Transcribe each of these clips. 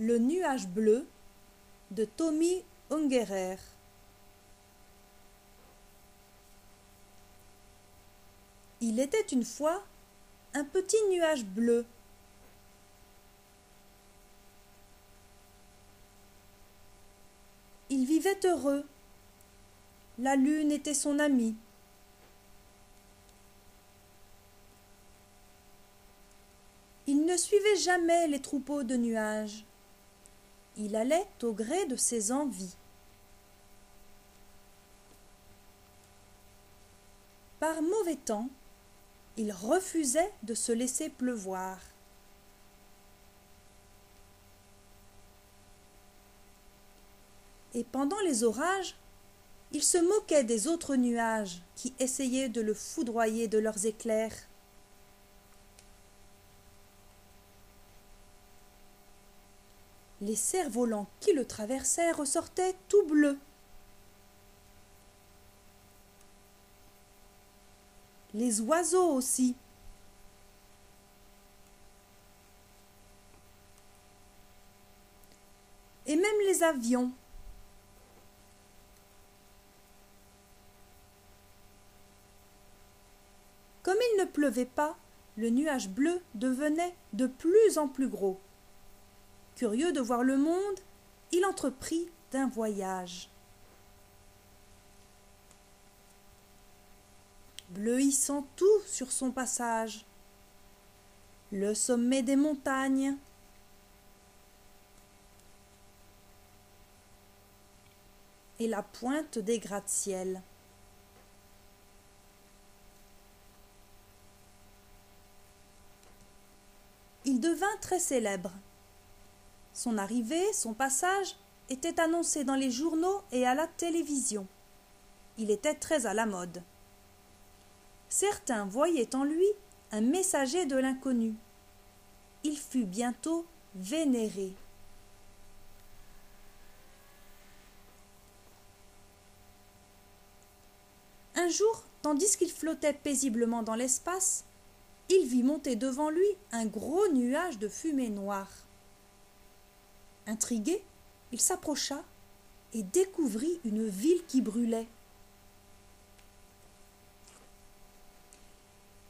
Le nuage bleu de Tommy Ungerer. Il était une fois un petit nuage bleu. Il vivait heureux. La lune était son amie. Il ne suivait jamais les troupeaux de nuages. Il allait au gré de ses envies. Par mauvais temps, il refusait de se laisser pleuvoir. Et pendant les orages, il se moquait des autres nuages qui essayaient de le foudroyer de leurs éclairs. Les cerfs-volants qui le traversaient ressortaient tout bleus. Les oiseaux aussi. Et même les avions. Comme il ne pleuvait pas, le nuage bleu devenait de plus en plus gros. Curieux de voir le monde, il entreprit d'un voyage. bleuissant tout sur son passage. Le sommet des montagnes, et la pointe des gratte-ciel. Il devint très célèbre. Son arrivée, son passage étaient annoncés dans les journaux et à la télévision. Il était très à la mode. Certains voyaient en lui un messager de l'inconnu. Il fut bientôt vénéré. Un jour, tandis qu'il flottait paisiblement dans l'espace, il vit monter devant lui un gros nuage de fumée noire. Intrigué, il s'approcha et découvrit une ville qui brûlait.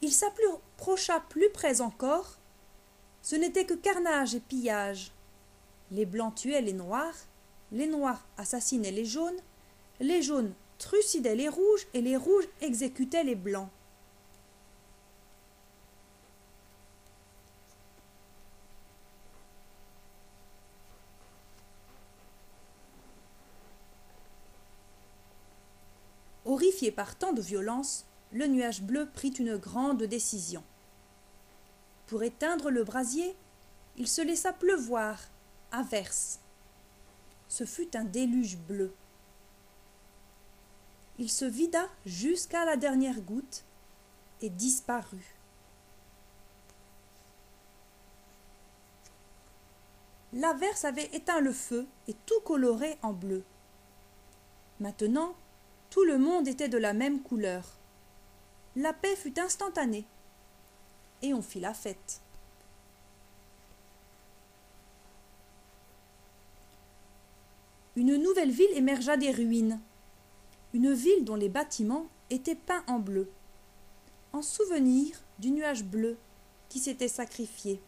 Il s'approcha plus près encore. Ce n'était que carnage et pillage. Les blancs tuaient les noirs, les noirs assassinaient les jaunes, les jaunes trucidaient les rouges et les rouges exécutaient les blancs. Par tant de violence, le nuage bleu prit une grande décision. Pour éteindre le brasier, il se laissa pleuvoir, à. Ce fut un déluge bleu. Il se vida jusqu'à la dernière goutte et disparut. L'averse avait éteint le feu et tout coloré en bleu. Maintenant, tout le monde était de la même couleur la paix fut instantanée, et on fit la fête. Une nouvelle ville émergea des ruines, une ville dont les bâtiments étaient peints en bleu, en souvenir du nuage bleu qui s'était sacrifié.